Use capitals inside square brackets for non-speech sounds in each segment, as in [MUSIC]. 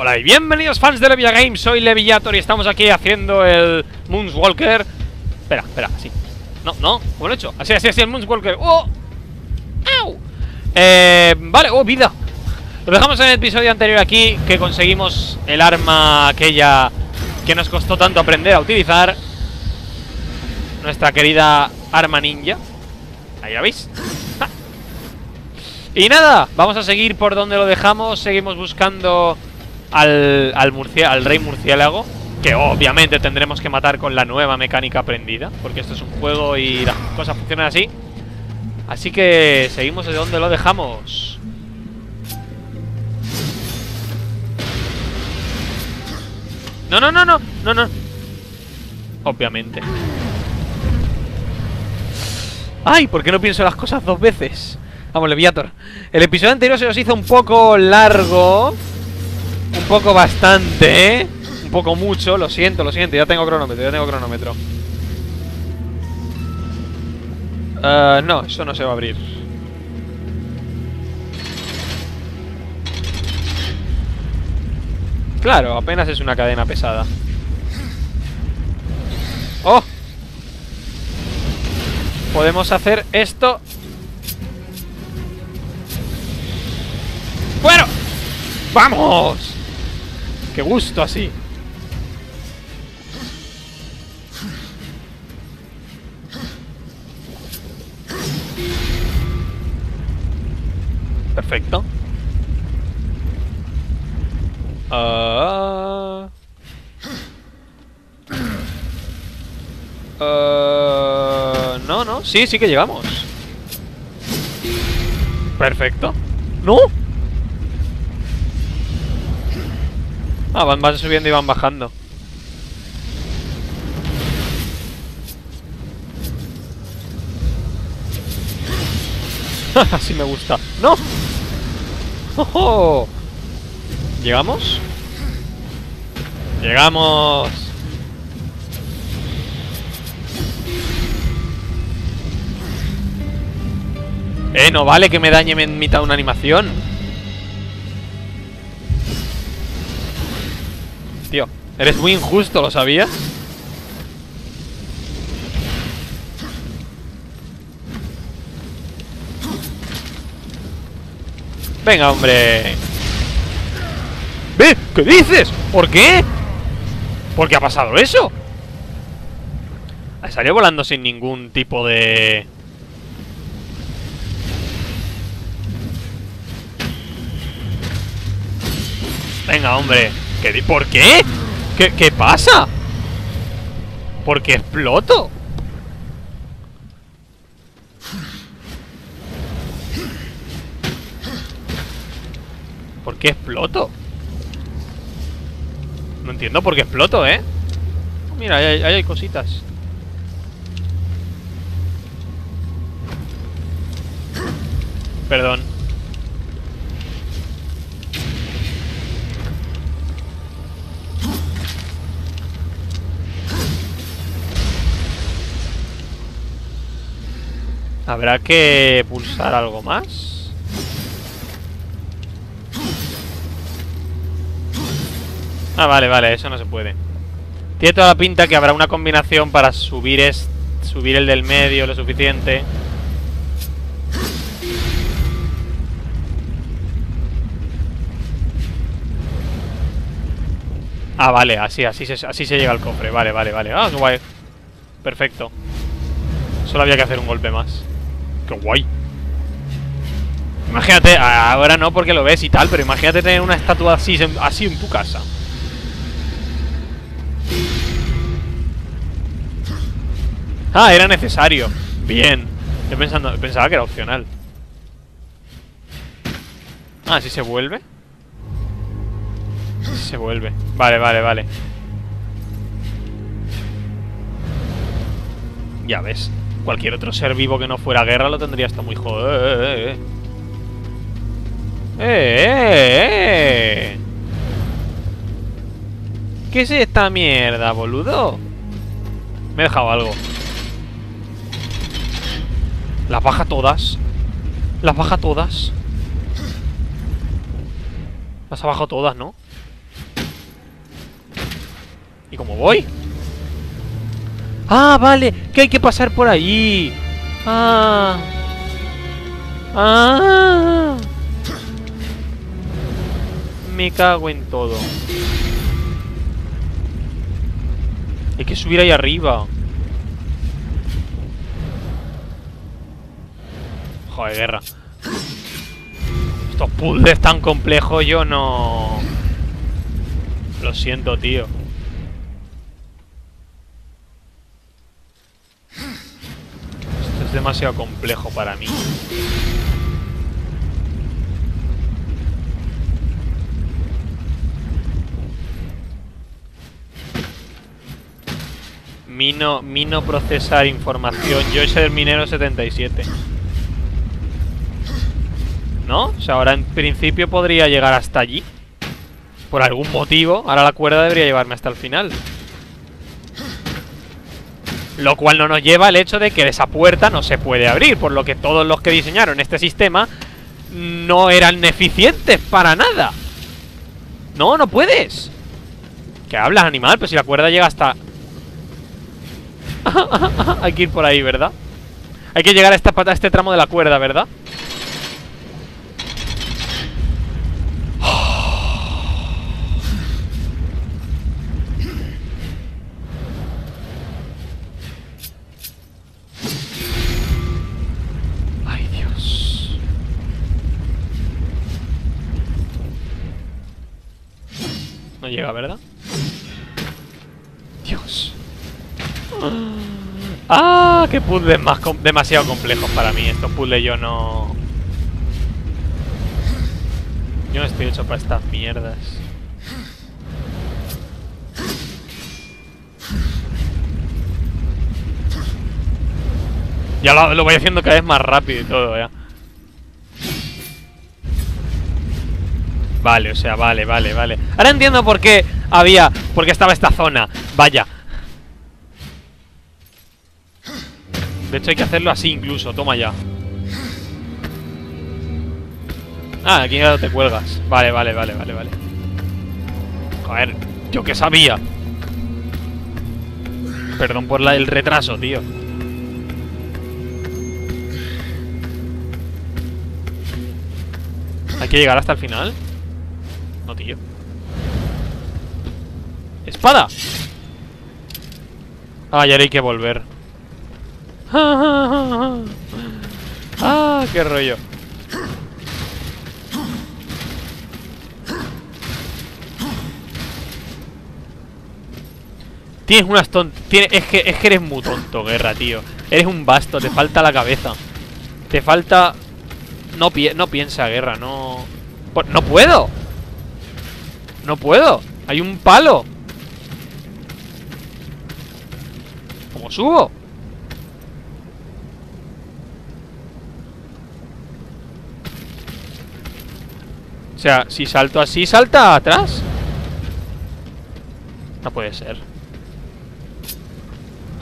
Hola y bienvenidos fans de Levia Games, soy Leviator y estamos aquí haciendo el Moonswalker Espera, espera, así No, no, ¿cómo hecho? Así, así, así, el Moonswalker ¡Oh! ¡Au! Eh, vale, ¡oh, vida! Lo dejamos en el episodio anterior aquí Que conseguimos el arma aquella Que nos costó tanto aprender a utilizar Nuestra querida arma ninja Ahí la veis. [LAUGHS] Y nada, vamos a seguir por donde lo dejamos Seguimos buscando al, al, murcia, al rey murciélago Que obviamente tendremos que matar con la nueva mecánica aprendida Porque esto es un juego y las cosas funcionan así. Así que seguimos de donde lo dejamos. No, no, no, no, no, no. Obviamente. Ay, ¿por qué no pienso las cosas dos veces? Vamos, Leviator. El episodio anterior se nos hizo un poco largo Un poco bastante, ¿eh? Un poco mucho, lo siento, lo siento Ya tengo cronómetro, ya tengo cronómetro uh, No, eso no se va a abrir Claro, apenas es una cadena pesada ¡Oh! Podemos hacer esto ¡Bueno! ¡Vamos! ¡Qué gusto así! Perfecto. Uh... Uh... No, no. Sí, sí que llegamos. Perfecto. ¡No! Ah, van, van subiendo y van bajando. [LAUGHS] Así me gusta. ¡No! ¡Oh, llegamos ¡Llegamos! Eh, no vale que me dañe en mitad una animación Tío, eres muy injusto, ¿lo sabías? Venga, hombre ¿Ve? ¿Qué dices? ¿Por qué? ¿Por qué ha pasado eso? Salió volando sin ningún tipo de... Venga, hombre ¿Qué, ¿Por qué? qué? ¿Qué pasa? ¿Por qué exploto? ¿Por qué exploto? No entiendo por qué exploto, ¿eh? Mira, ahí hay, hay cositas Perdón ¿Habrá que pulsar algo más? Ah, vale, vale, eso no se puede. Tiene toda la pinta que habrá una combinación para subir, es, subir el del medio lo suficiente. Ah, vale, así, así se, así se llega al cofre. Vale, vale, vale. Ah, guay. Perfecto. Solo había que hacer un golpe más ¡Qué guay! Imagínate, ahora no porque lo ves y tal, pero imagínate tener una estatua así, así en tu casa. Ah, era necesario. Bien. Yo pensando, pensaba que era opcional. Ah, ¿sí se vuelve? Sí se vuelve. Vale, vale, vale. Ya ves. Cualquier otro ser vivo que no fuera guerra lo tendría hasta muy joder. Eh, eh, eh. eh, ¿Qué es esta mierda, boludo? Me he dejado algo. Las baja todas. Las baja todas. Las ha bajado todas, ¿no? ¿Y cómo voy? Ah, vale, que hay que pasar por allí. Ah. Ah. Me cago en todo. Hay que subir ahí arriba. Joder, guerra. Estos puzzles tan complejos yo no... Lo siento, tío. Esto es demasiado complejo para mí. Mino, mino procesar información. Yo soy el minero 77. ¿No? O sea, ahora en principio podría llegar hasta allí. Por algún motivo. Ahora la cuerda debería llevarme hasta el final. Lo cual no nos lleva al hecho de que esa puerta no se puede abrir. Por lo que todos los que diseñaron este sistema no eran eficientes para nada. No, no puedes. ¿Qué hablas, animal? Pues si la cuerda llega hasta... [LAUGHS] Hay que ir por ahí, ¿verdad? Hay que llegar a, esta, a este tramo de la cuerda, ¿verdad? No llega, ¿verdad? Dios. ¡Ah! ¡Qué puzzles más demasiado complejos para mí! Estos puzzles yo no... Yo no estoy hecho para estas mierdas. Ya lo, lo voy haciendo cada vez más rápido y todo, ya. Vale, o sea, vale, vale, vale. Ahora entiendo por qué había... Por qué estaba esta zona. Vaya. De hecho hay que hacerlo así incluso, toma ya Ah, aquí ya te cuelgas Vale, vale, vale, vale, vale Joder, yo que sabía Perdón por la, el retraso, tío ¿Hay que llegar hasta el final? Tío ¡Espada! Ah, y ahora hay que volver [LAUGHS] ah, qué rollo. Tienes unas ton... Es, que, es que eres muy tonto, guerra, tío. Eres un basto, te falta la cabeza. Te falta... No, no piensa, guerra, no... ¡No puedo! ¡No puedo! ¡Hay un palo! ¿Cómo subo? O sea, si salto así, salta atrás. No puede ser.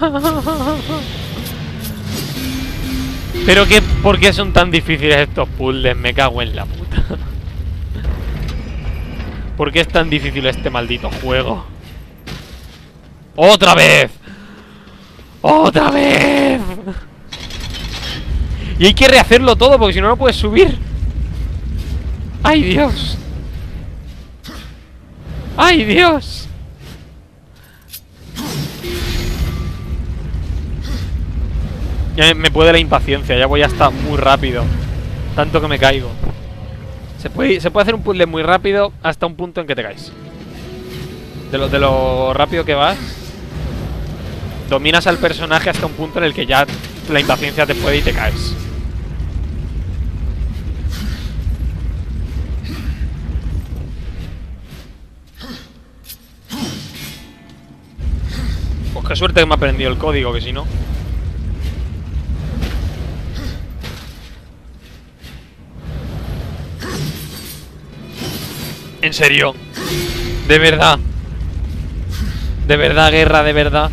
[LAUGHS] Pero que, ¿por qué son tan difíciles estos puzzles? Me cago en la puta. ¿Por qué es tan difícil este maldito juego? ¡Otra vez! ¡Otra vez! Y hay que rehacerlo todo porque si no, no puedes subir. ¡Ay, Dios! ¡Ay, Dios! Ya me- puede la impaciencia, ya voy hasta muy rápido. Tanto que me caigo. Se puede, se puede hacer un puzzle muy rápido hasta un punto en que te caes. De lo, de lo rápido que vas, dominas al personaje hasta un punto en el que ya la impaciencia te puede y te caes. Pues qué suerte que me ha aprendido el código, que si no... En serio. De verdad. De verdad, guerra, de verdad.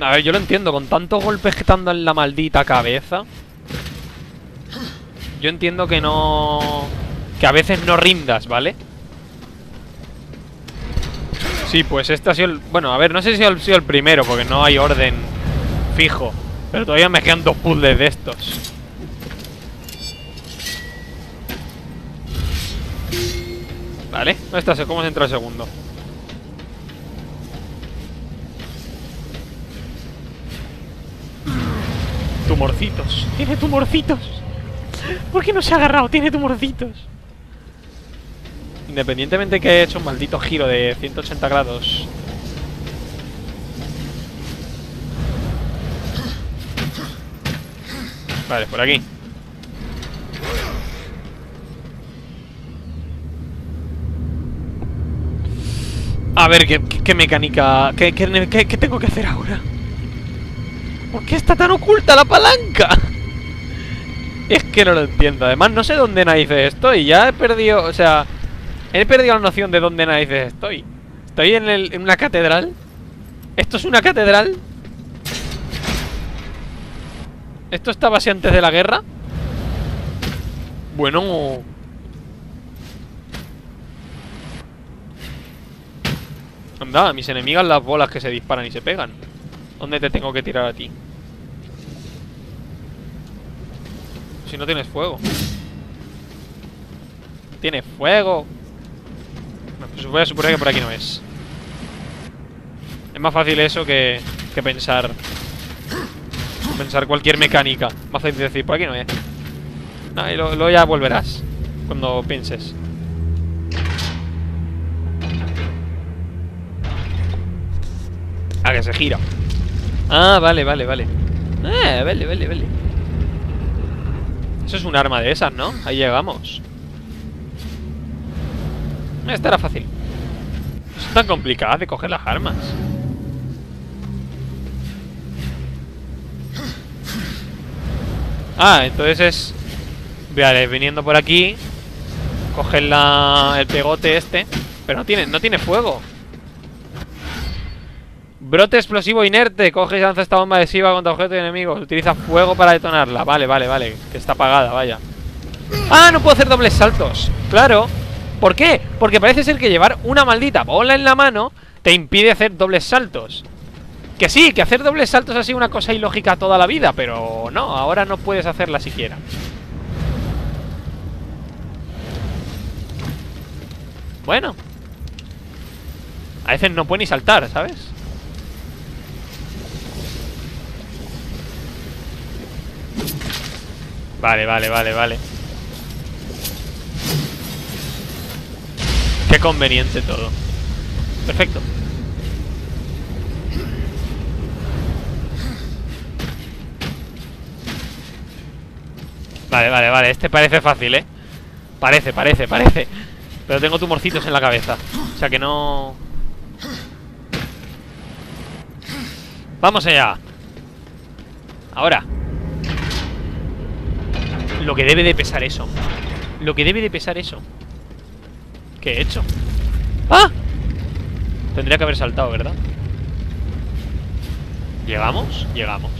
A ver, yo lo entiendo, con tantos golpes que están en la maldita cabeza. Yo entiendo que no... Que a veces no rindas, ¿vale? Sí, pues este ha sido el... Bueno, a ver, no sé si ha sido el primero Porque no hay orden fijo Pero todavía me quedan dos puzzles de estos Vale, ¿dónde está? ¿Cómo se entra el segundo? Tumorcitos Tiene tumorcitos ¿Por qué no se ha agarrado? Tiene tumorcitos Independientemente que haya hecho un maldito giro de 180 grados Vale, por aquí A ver, ¿qué, mecánica... ¿qué, qué, tengo que hacer ahora? ¿Por qué está tan oculta la palanca? Es que no lo entiendo Además, no sé dónde narices estoy Ya he perdido... O sea... He perdido la noción de dónde narices estoy Estoy en, en una catedral ¿Esto es una catedral? ¿Esto estaba así antes de la guerra? Bueno... Anda, mis enemigas las bolas que se disparan y se pegan. ¿Dónde te tengo que tirar a ti? Si no tienes fuego. Tiene fuego pues voy a suponer que por aquí no es. Es más fácil eso que, que pensar Pensar cualquier mecánica. Más fácil decir, por aquí no es. No, y luego ya volverás Cuando pienses Ah, que se gira. Ah, vale, vale, vale. Ah, vale, vale, vale. Eso es un arma de esas, ¿no? Ahí llegamos. Esta era fácil. Es tan complicado de coger las armas. Ah, entonces es... Vale, viniendo por aquí Coger la... el pegote este Pero no tiene, no tiene fuego Brote explosivo inerte. Coge y lanza esta bomba adhesiva contra objetos enemigos. Utiliza fuego para detonarla. Vale, vale, vale. Que está apagada, vaya. ¡Ah! No puedo hacer dobles saltos. Claro. ¿Por qué? Porque parece ser que llevar una maldita bola en la mano te impide hacer dobles saltos. Que sí, que hacer dobles saltos ha sido una cosa ilógica toda la vida, pero no, ahora no puedes hacerla siquiera. Bueno. A veces no puede ni saltar, ¿sabes? Vale, vale, vale, vale. Qué conveniente todo. Perfecto. Vale, vale, vale. Este parece fácil, ¿eh? Parece, parece, parece. Pero tengo tumorcitos en la cabeza. O sea que no... Vamos allá. Ahora lo que debe de pesar eso Lo que debe de pesar eso ¿Qué he hecho? ¡Ah! Tendría que haber saltado, ¿verdad? ¿Llegamos? Llegamos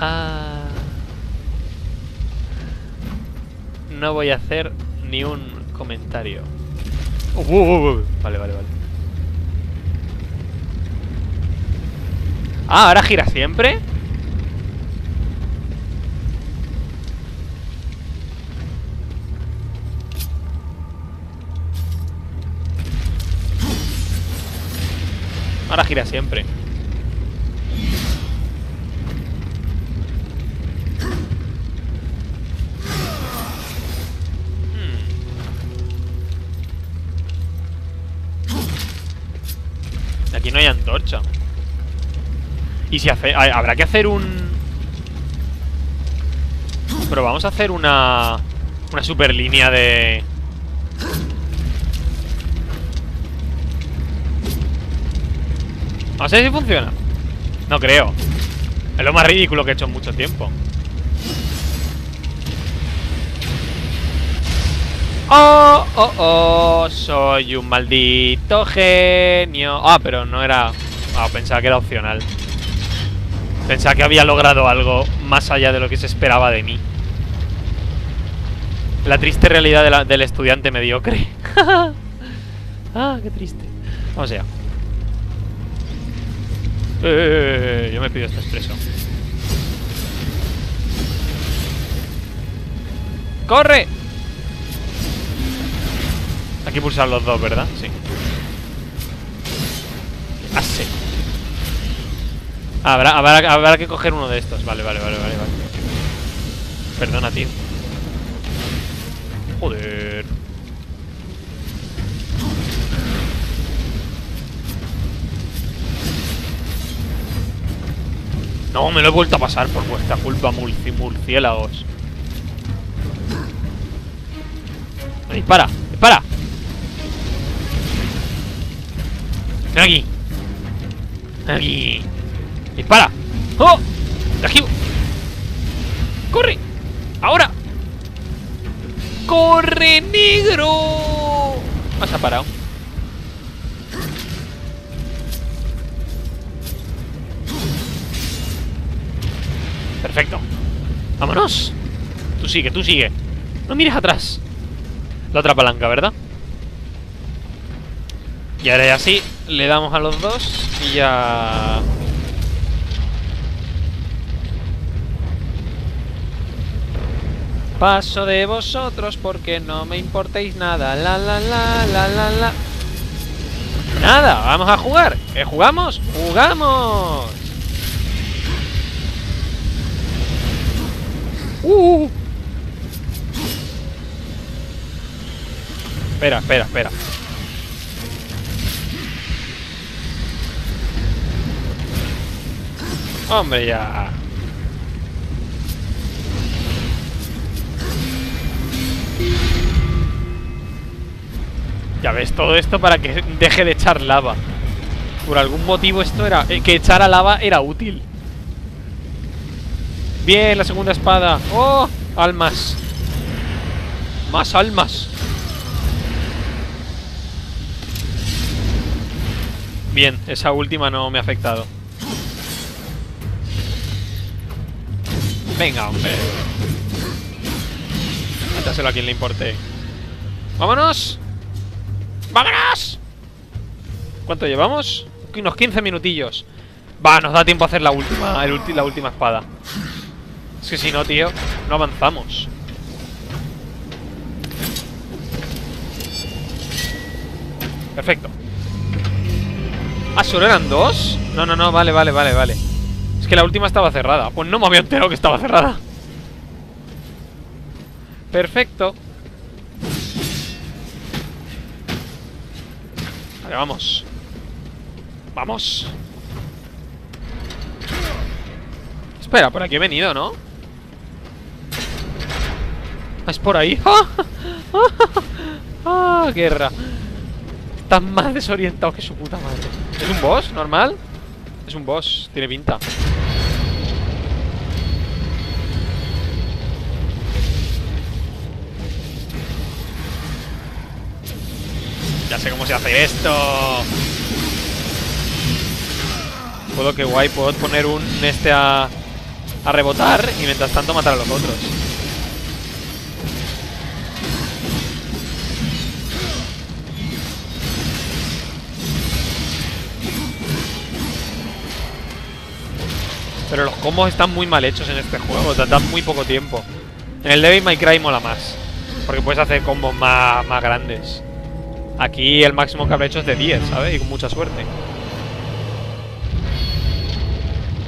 ah no voy a hacer ni un comentario. Uh, uh, uh, vale, vale, vale. Ah, ahora gira siempre. Ahora gira siempre. Aquí no hay antorcha. Y si hace... Habrá que hacer un... Pero vamos a hacer una... Una super línea de... A ver si funciona. No creo. Es lo más ridículo que he hecho en mucho tiempo Oh, oh, oh, soy un maldito genio Ah, pero no era... Ah, pensaba que era opcional. Pensaba que había logrado algo más allá de lo que se esperaba de mí. La triste realidad del estudiante mediocre. [LAUGHS] ah, qué triste. Vamos allá. Eh, eh, eh, yo me pido este expreso. ¡Corre! Hay que pulsar los dos, ¿verdad? Sí. Así. Habrá, habrá, que coger uno de estos. Vale, vale, vale, vale, vale. Perdona, tío. Joder. No, me lo he vuelto a pasar por vuestra culpa, murci- murciélagos. Dispara, dispara. Ven aquí. Ven aquí. Dispara. ¡Oh! ¡De aquí! ¡Corre! ¡Ahora! ¡Corre, negro! Más ha parado. Perfecto. ¡Vámonos! Tú sigue, tú sigue. No mires atrás. La otra palanca, ¿verdad? Y ahora ya sí, le damos a los dos y ya... Paso de vosotros porque no me importéis nada. La la la la la la. Nada, vamos a jugar. ¿Qué jugamos? ¡Jugamos! Uh. Espera, espera, espera. Hombre, ya. Ya ves, todo esto para que deje de echar lava. Por algún motivo esto era... eh, que echara lava era útil. Bien, la segunda espada. ¡Oh! Almas. Más almas. Bien, esa última no me ha afectado. Venga, hombre. Mátaselo a quien le importe. ¡Vámonos! ¡Vámonos! ¿Cuánto llevamos? Unos 15 minutillos. Va, nos da tiempo a hacer la última, la última espada. Es que si no, tío, no avanzamos. Perfecto. Ah, ¿solo eran dos? No, no, no, vale, vale, vale, vale. Que la última estaba cerrada. Pues no me había enterado que estaba cerrada. Perfecto. Vale, vamos. Vamos. Espera, por aquí he venido, ¿no? Ah, es por ahí. [LAUGHS] ¡Ah! guerra. Estás más desorientado que su puta madre. ¿Es un boss normal? Es un boss, tiene pinta. Ya sé cómo se hace esto. Puedo que guay, puedo poner un este a, a rebotar y mientras tanto matar a los otros. Pero los combos están muy mal hechos en este juego, te dan muy poco tiempo. En el Devil May Cry mola más, porque puedes hacer combos más, más grandes. Aquí el máximo que habré hecho es de 10, ¿sabes? Y con mucha suerte.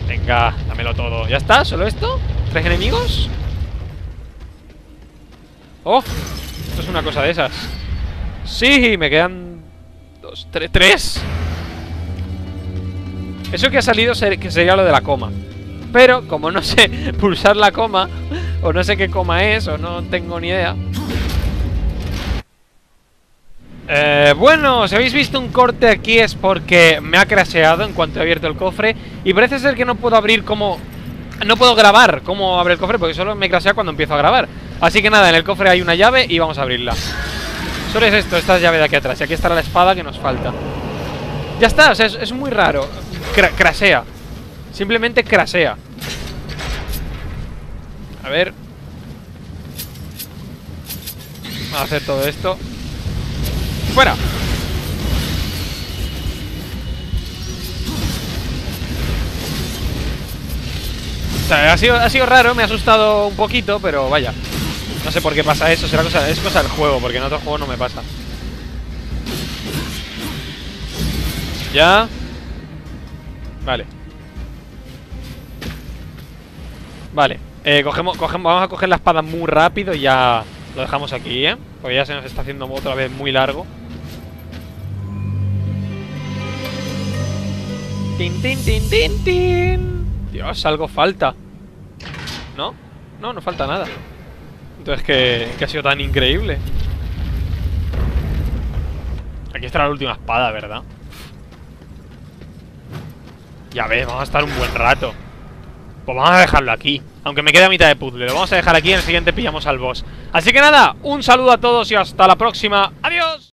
Venga, dámelo todo. ¿Ya está? ¿Solo esto? ¿Tres enemigos? ¡Oh! Esto es una cosa de esas. Sí, me quedan... Dos, tres, tres. Eso que ha salido ser- que sería lo de la coma. Pero, como no sé [LAUGHS] pulsar la coma, o no sé qué coma es, o no tengo ni idea. Eh, bueno, si habéis visto un corte aquí es porque me ha crasheado en cuanto he abierto el cofre Y parece ser que no puedo abrir como... No puedo grabar cómo abre el cofre porque solo me crashea cuando empiezo a grabar Así que nada, en el cofre hay una llave y vamos a abrirla Solo es esto, esta llave de aquí atrás Y aquí estará la espada que nos falta Ya está, o sea, es muy raro. Cra- crasea. Simplemente crasea. A ver. Vamos a hacer todo esto. ¡Fuera! O sea, ha sido, ha sido raro, me ha asustado un poquito, pero vaya. No sé por qué pasa eso, será cosa, es cosa del juego, porque en otro juego no me pasa. Ya. Vale. Vale. Eh, cogemos, cogemos, vamos a coger la espada muy rápido y ya lo dejamos aquí, ¿eh? Porque ya se nos está haciendo otra vez muy largo. Tin, tin, tin, tin, tin. Dios, algo falta. ¿No? No, no falta nada. Entonces, ¿qué, qué ha sido tan increíble? Aquí está la última espada, ¿verdad? Ya ves, vamos a estar un buen rato. Pues vamos a dejarlo aquí. Aunque me quede a mitad de puzzle. Lo vamos a dejar aquí y en el siguiente pillamos al boss. Así que nada, un saludo a todos y hasta la próxima. ¡Adiós!